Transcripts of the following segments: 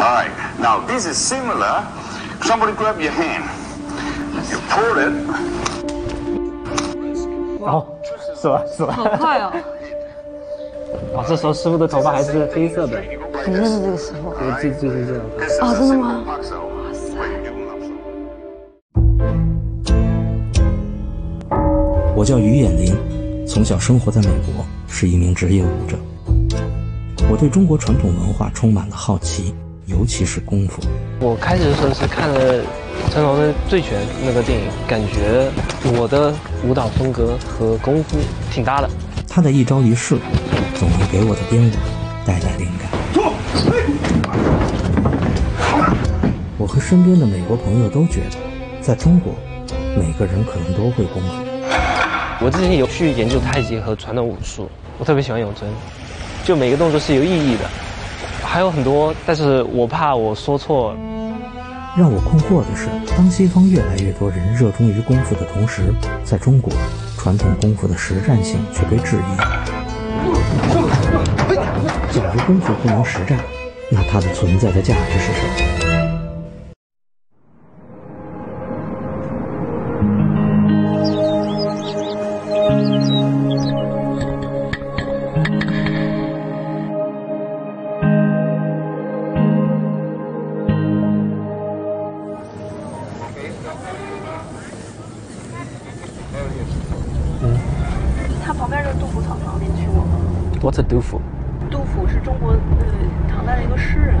Alright, now this is similar. Somebody grab your hand. You pull it. 哦，是吧？是吧？很快哦。哇，这时候师傅的头发还是黑色的。你认识这个师傅？对，就就是这个。哦，真的吗？我叫于衍林，从小生活在美国，是一名职业舞者。我对中国传统文化充满了好奇。尤其是功夫。我开始的时候是看了成龙的《醉拳》那个电影，感觉我的舞蹈风格和功夫挺搭的。他的一招一式，总能给我的编舞带来灵感。我和身边的美国朋友都觉得，在中国，每个人可能都会功夫。我之前有去研究太极和传统武术，我特别喜欢咏春，就每个动作是有意义的，还有很多，但是我怕我说错。让我困惑的是，当西方越来越多人热衷于功夫的同时，在中国，传统功夫的实战性却被质疑。假如功夫不能实战，那它的存在的价值是什么？What's a 杜甫？杜甫是中国呃唐代的一个诗人，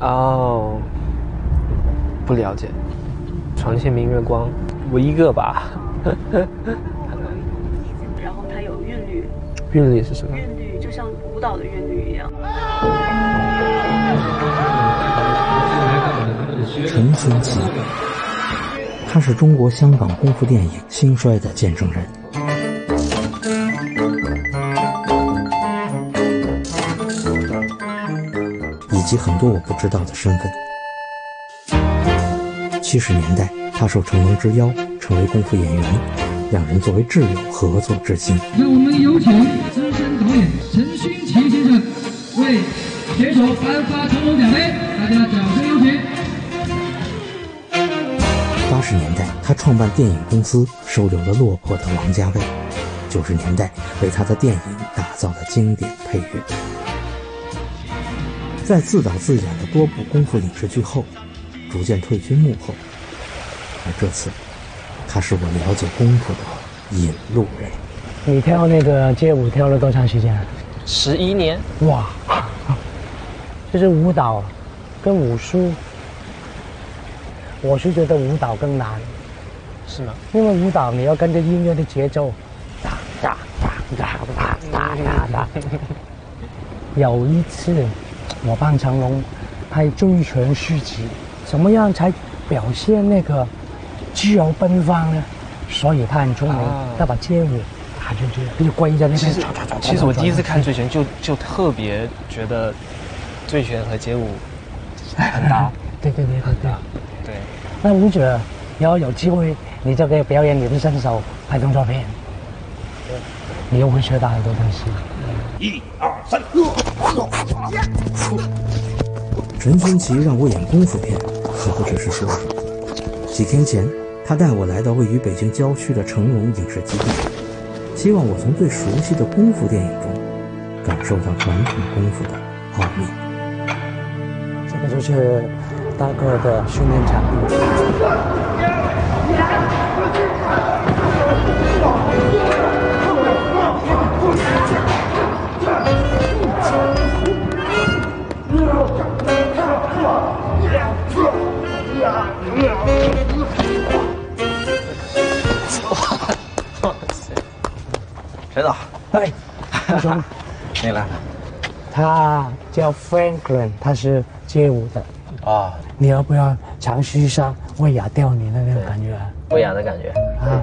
哦，不了解。床前明月光，我一个吧。然后它有韵律，韵律是什么？韵律就像舞蹈的韵律一样。陈勋奇，他是中国香港功夫电影兴衰的见证人。及很多我不知道的身份。七十年代，他受成龙之邀，成为功夫演员，两人作为挚友合作至今。让我们有请资深导演陈勋奇先生为选手颁发成龙奖杯，大家掌声有请。八十年代，他创办电影公司，收留了落魄的王家卫。九十年代，为他的电影打造了经典配乐。在自导自演的多部功夫影视剧后，逐渐退居幕后。而这次，他是我了解功夫的引路人。你跳那个街舞跳了多长时间？十一年。哇，就是舞蹈跟武术，我是觉得舞蹈更难，是吗？因为舞蹈你要跟着音乐的节奏，哒哒哒哒哒哒哒哒。有一次。我帮成龙拍《醉拳续集》，怎么样才表现那个自由奔放呢？所以他很聪明，啊他把街舞打进去，他就跪在那边。其实其实我第一次看《醉拳》就就特别觉得醉拳和街舞很搭。对对对对对。对，那舞者以后有机会，你就可以表演你的身手，拍动作片，你又会学到很多东西。陈勋奇让我演功夫片，可不只是说说。几天前，他带我来到位于北京郊区的成龙影视基地，希望我从最熟悉的功夫电影中，感受到传统功夫的奥秘。这个就是大哥的训练场。大兄，你来了他叫 Franklin，他是街舞的。啊，你要不要尝试一下威亚吊你的那种感觉啊？不一样的感觉。啊，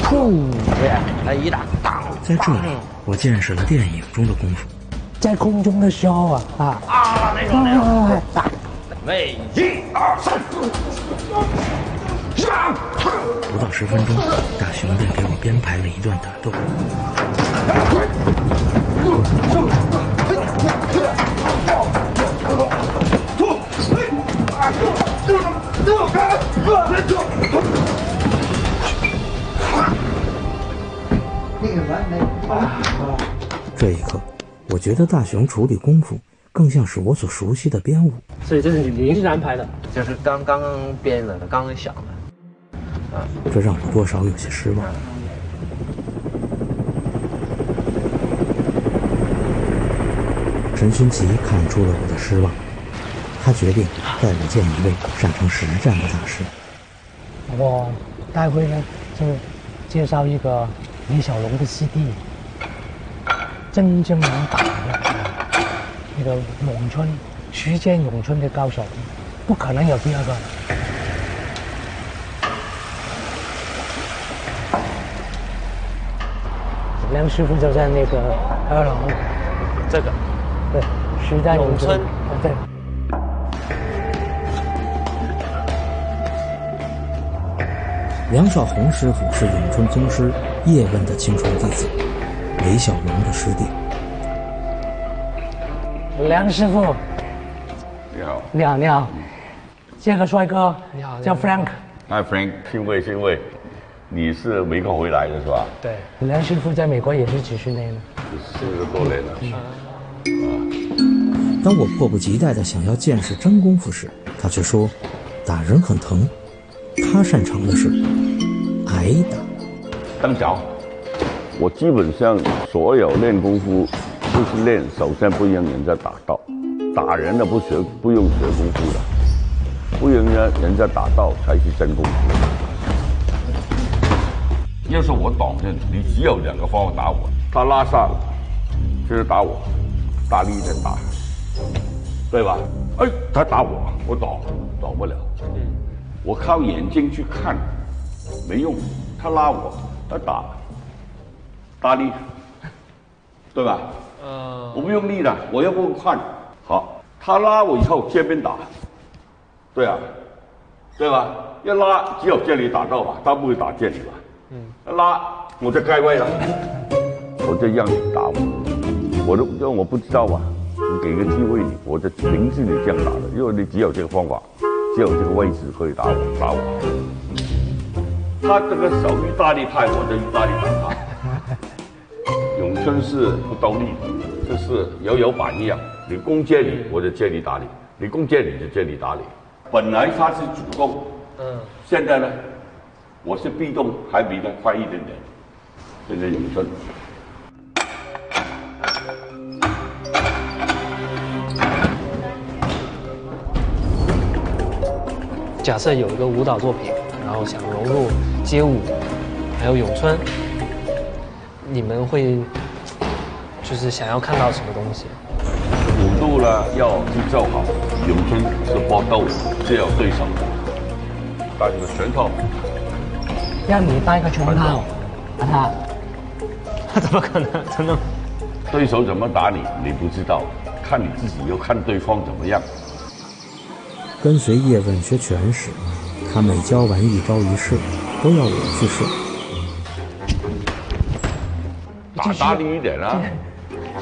砰！来一打，当！在这里，我见识了电影中的功夫。在空中的时候啊啊啊，那种那种。啊！喂，一二三，上！不到十分钟，大熊便给我编排了一段打斗。这一刻，我觉得大雄处理功夫更像是我所熟悉的编舞。所以这是你临时安排的。就是刚刚刚编的，刚刚想的。这让我多少有些失望。陈勋奇看出了我的失望，他决定带我见一位擅长实战的大师。我待会呢就介绍一个李小龙的师弟，真正能打的那个咏春，徐建咏春的高手，不可能有第二个梁师傅就在那个二楼，这个。对，时代咏咏春。啊对。梁少红师傅是咏春宗师叶问的亲传弟子，韦小龙的师弟。梁师傅，你好。你好，你好，这个帅哥叫 Frank，Hi Frank，幸会幸会，你是美国回来的是吧？对，梁师傅在美国也是几十年了。四十多年了。当我迫不及待地想要见识真功夫时，他却说打人很疼，他擅长的是挨打。当脚，我基本上所有练功夫都是练，首先不让人家打到，打人的不学不用学功夫的，不让人人家打到才是真功夫。要是我挡着你，你只有两个方法打我，他拉下了，就是打我，大力一点打，对吧？哎，他打我，我挡挡不了。嗯我靠眼睛去看，没用。他拉我，他打，大力，对吧？呃，我不用力了，我又不用看。好，他拉我以后这边打，对啊，对吧？要拉只有这里打到吧，他不会打这里吧？嗯，拉我就开胃了，我就让你打我，我都因为我不知道啊，你给个机会你，我就明示你这样打的，因为你只有这个方法，只有这个位置可以打我，打我。他这个手一大力派，我就意大利打他。咏春是不兜力的，就是摇摇板一样，你攻接你，我就接你打你；你攻接你就接你打你。本来他是主攻，嗯，现在呢，我是被动，还比他快一点点。现在咏春，假设有一个舞蹈作品，然后想融入街舞，还有咏春，你们会就是想要看到什么东西？舞步呢要节奏好，咏春是搏斗，是要对手的。戴这个拳套，让你戴个拳套，他他怎么可能？真的？对手怎么打你，你不知道，看你自己，又看对方怎么样。跟随叶问学拳时，他每教完一招一式，都要我去试。打大力一点啊，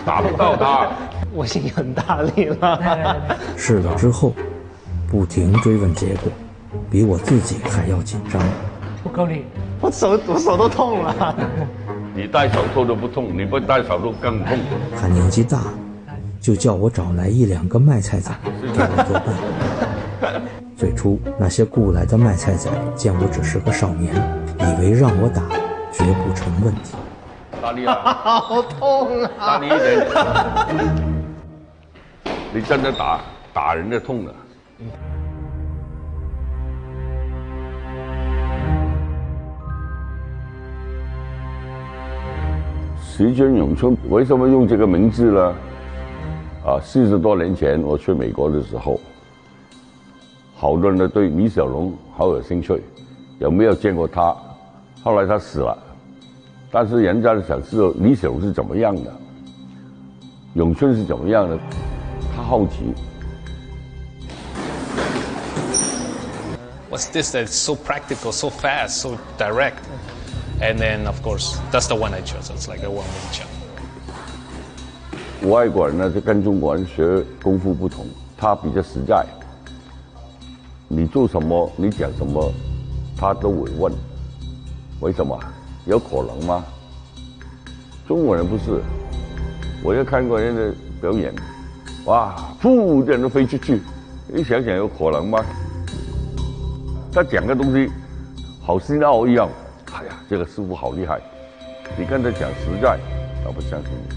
打不到他。我已经很大力了。试了之后，不停追问结果，比我自己还要紧张。不够力。我手我手都痛了。你戴手套都不痛，你不戴手套更痛。他年纪大，就叫我找来一两个卖菜仔给我作伴。最初那些雇来的卖菜仔见我只是个少年，以为让我打绝不成问题。大力啊！好痛啊！大力一点。你真的打打人的痛的。徐军咏春为什么用这个名字呢？啊，四十多年前我去美国的时候，好多人都对李小龙好有兴趣，有没有见过他？后来他死了，但是人家想知道李小龙是怎么样的，咏春是怎么样的，他好奇。What's this that's so practical, so fast, so direct? And then, of course, that's the one I chose. It's like a one wing chun. 外国人呢，就跟中国人学功夫不同，他比较实在。你做什么，你讲什么，他都会问。为什么？有可能吗？中国人不是。我也看过人的表演，哇，噗，人都飞出去。你想想，有可能吗？他讲个东西，好深奥一样。这个师傅好厉害！你跟他讲实在，他不相信你。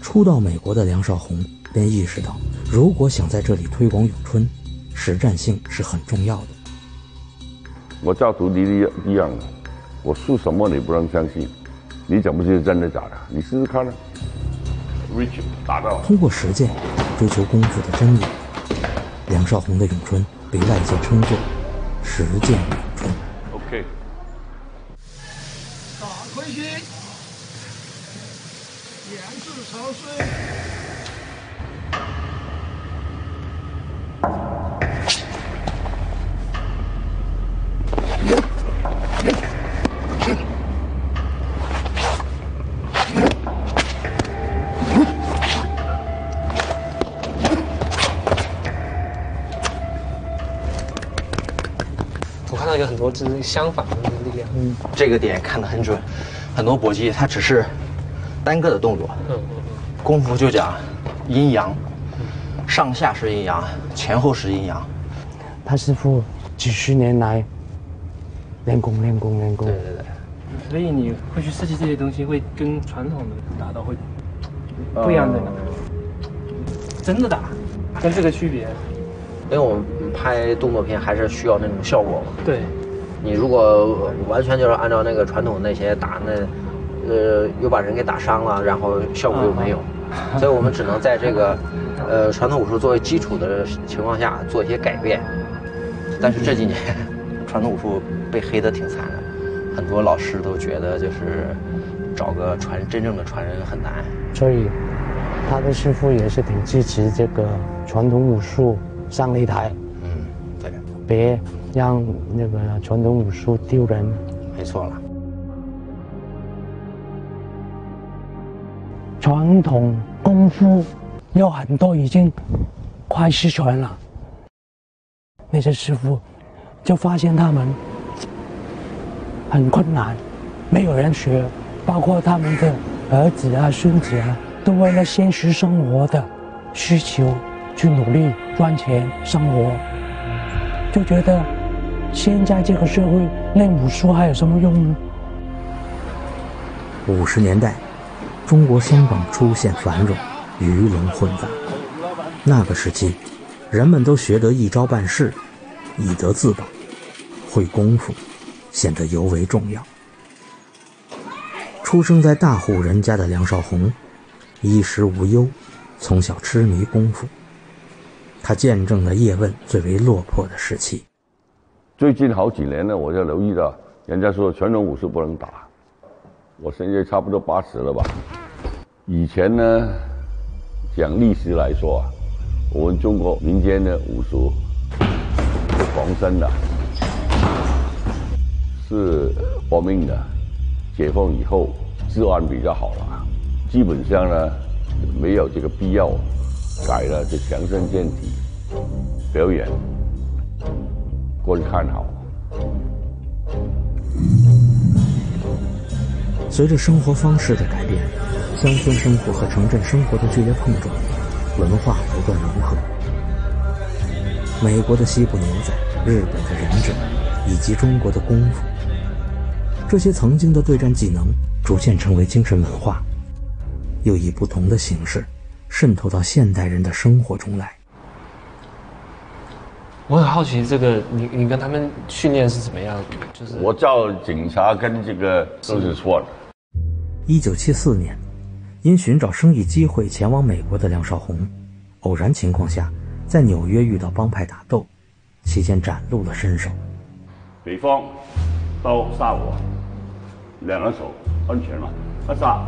初到美国的梁少红便意识到，如果想在这里推广咏春，实战性是很重要的。我教徒弟一样，我说什么你不能相信，你怎么知道真的假的？你试试看呢。打到。通过实践追求功夫的真理，梁少红的咏春被外界称作。实践演出。OK。大亏心，言字潮水。有很多是相反的力量。嗯，这个点看得很准。很多搏击它只是单个的动作。嗯嗯嗯。功夫就讲阴阳，上下是阴阳，前后是阴阳。他师傅几十年来练功练功练功。对对对。所以你会去设计这些东西，会跟传统的打斗会不一样的。真的打，跟这个区别。因为我们拍动作片还是需要那种效果嘛。对，你如果完全就是按照那个传统那些打，那呃又把人给打伤了，然后效果又没有，所以我们只能在这个呃传统武术作为基础的情况下做一些改变。但是这几年传统武术被黑的挺惨的，很多老师都觉得就是找个传真正的传人很难。所以他的师傅也是挺支持这个传统武术。上擂台，嗯，对，别让那个传统武术丢人，没错了。传统功夫有很多已经快失传了，那些师傅就发现他们很困难，没有人学，包括他们的儿子啊、孙子啊，都为了现实生活的需求。去努力赚钱生活，就觉得现在这个社会练武术还有什么用呢？五十年代，中国香港出现繁荣，鱼龙混杂。那个时期，人们都学得一招半式，以德自保，会功夫显得尤为重要。出生在大户人家的梁少红，衣食无忧，从小痴迷功夫。他见证了叶问最为落魄的时期。最近好几年呢，我就留意到，人家说传统武术不能打。我现在差不多八十了吧。以前呢，讲历史来说啊，我们中国民间的武术是防身的，是搏命的。解放以后，治安比较好了，基本上呢，没有这个必要。改了就强身健体，表演过去看好。随着生活方式的改变，乡村生活和城镇生活的剧烈碰撞，文化不断融合。美国的西部牛仔、日本的忍者，以及中国的功夫，这些曾经的对战技能，逐渐成为精神文化，又以不同的形式。渗透到现代人的生活中来。我很好奇，这个你你跟他们训练是怎么样？就是我叫警察跟这个都是错的。一九七四年，因寻找生意机会前往美国的梁少红，偶然情况下在纽约遇到帮派打斗，期间展露了身手。北方刀杀我，两个手安全吗？他杀。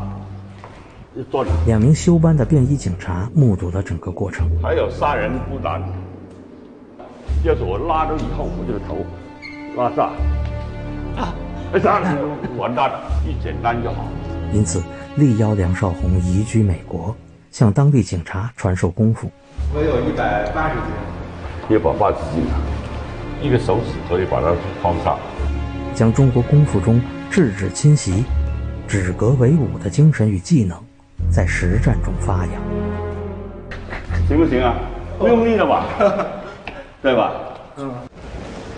两名休班的便衣警察目睹了整个过程。还有杀人不打，要是我拉着以后，我这个头拉萨。啊，哎，啥？完蛋了，一简单就好。因此，力邀梁少红移居美国，向当地警察传授功夫。我有一百八十斤，一百八十斤啊！一个手指可以把它框上。将中国功夫中制止侵袭、止戈为武的精神与技能，在实战中发扬。行不行啊？不用力了吧？对吧？嗯。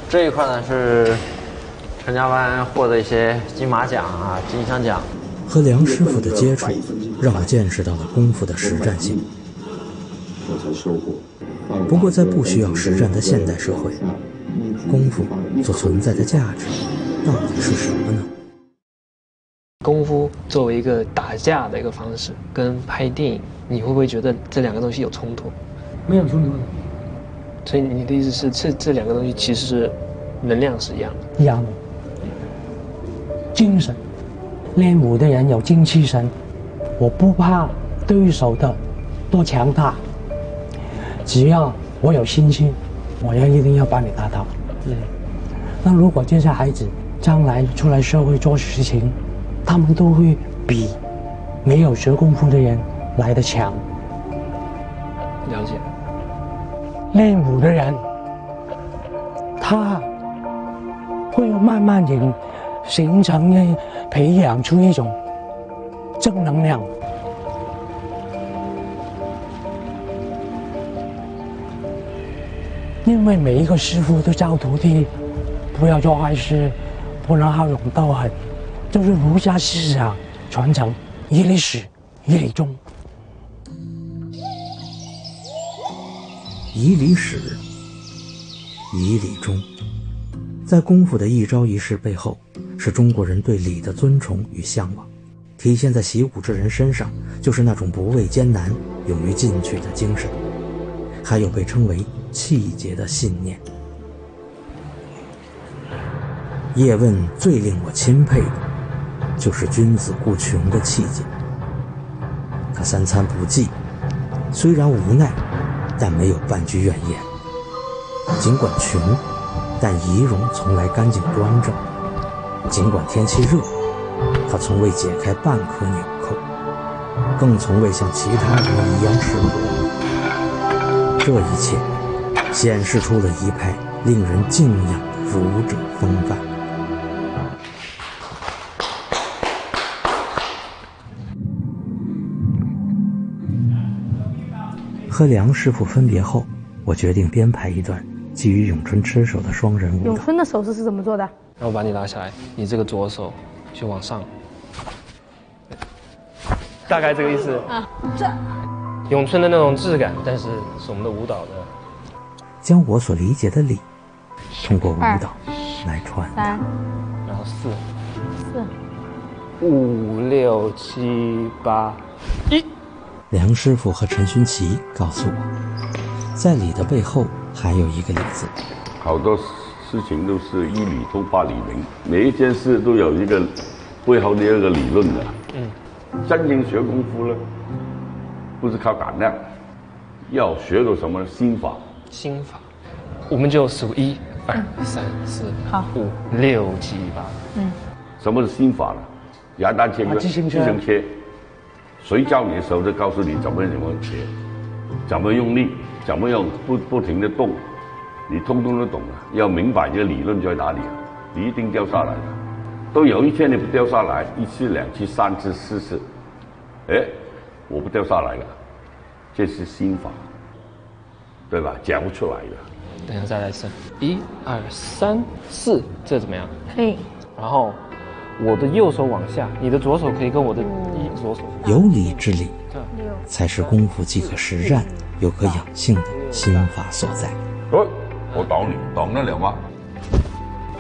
这一块呢是陈家湾获得一些金马奖啊、金像奖。和梁师傅的接触，让我见识到了功夫的实战性。我才收获。不过，在不需要实战的现代社会，功夫所存在的价值。到底是什么呢？功夫作为一个打架的一个方式，跟拍电影，你会不会觉得这两个东西有冲突？没有冲突的。所以你的意思是，这这两个东西其实是能量是一样的。一样的。精神，练武的人有精气神，我不怕对手的多强大，只要我有信心，我要一定要把你打倒。嗯。那如果这些孩子，将来出来社会做事情，他们都会比没有学功夫的人来的强。了解。练武的人，他会慢慢的形成呢，培养出一种正能量。因为每一个师傅都教徒弟，不要做坏事。不能好勇斗狠，就是儒家思想传承，以礼始，以礼终。以礼始，以礼终，在功夫的一招一式背后，是中国人对礼的尊崇与向往。体现在习武之人身上，就是那种不畏艰难、勇于进取的精神，还有被称为气节的信念。叶问最令我钦佩的，就是君子固穷的气节。他三餐不济，虽然无奈，但没有半句怨言。尽管穷，但仪容从来干净端正。尽管天气热，他从未解开半颗纽扣，更从未像其他人一样示弱。这一切，显示出了一派令人敬仰的儒者风范。和梁师傅分别后，我决定编排一段基于咏春吃手的双人舞咏春的手势是怎么做的？然后把你拉下来，你这个左手就往上，大概这个意思。啊，这咏春的那种质感，但是是我们的舞蹈的。将我所理解的理，通过舞蹈来传达。然后四，四，五六七八，一。梁师傅和陈勋奇告诉我，在理的背后还有一个“理”字。好多事情都是一理通百理明，每一件事都有一个背后的一个理论的。嗯，真正学功夫呢，不是靠胆量，要学个什么心法？心法，我们就数一、二、三、四、五、六、七、八。嗯，什么是心法呢？牙丹切割，自行切。谁教你的时候就告诉你怎么怎么切，怎么用力，怎么样不不停的动，你通通都懂了。要明白这个理论在哪里啊，你一定掉下来的。都有一天你不掉下来，一次、两次、三次、四次，哎，我不掉下来了，这是心法，对吧？讲不出来的。等下再来一次，一二三四，这怎么样？可以。然后。我的右手往下，你的左手可以跟我的一左手。有理之理，才是功夫既可实战又可养性的心法所在。哎，我挡你，挡得了吗？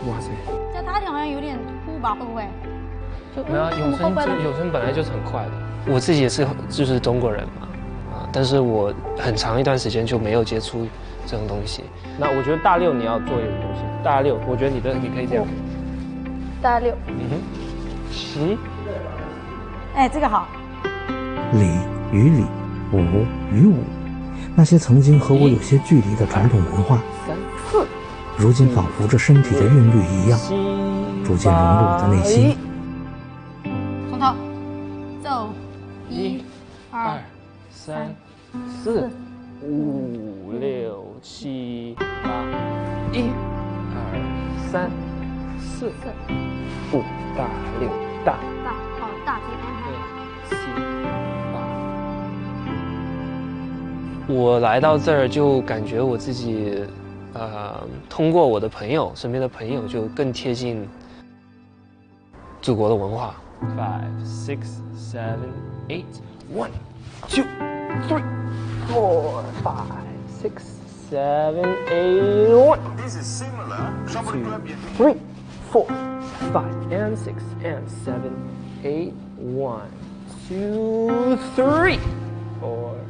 哇塞！这打铁好像有点突吧？会不会？没有，永春永春本来就是很快的。我自己也是，就是中国人嘛，啊，但是我很长一段时间就没有接触这种东西。那我觉得大六你要做一个东西，大六，我觉得你的你可以这样。大六，嗯哼，七，哎，这个好。礼与礼，舞与舞，那些曾经和我有些距离的传统文化，三四，如今仿佛这身体的韵律一样，逐渐融入我的内心。从头，走，一、二、三、四、五、六、七、八，一、二、三、四、五、大、六、大、大，哦，大节安排。七、八。我来到这儿就感觉我自己，呃，通过我的朋友，身边的朋友，就更贴近祖国的文化。Five, six, seven, eight, one, two, three, four, five, six, seven, eight, one. This is similar. Somebody grab your. Three, four, five, and six, and seven, eight, one, two, three, four.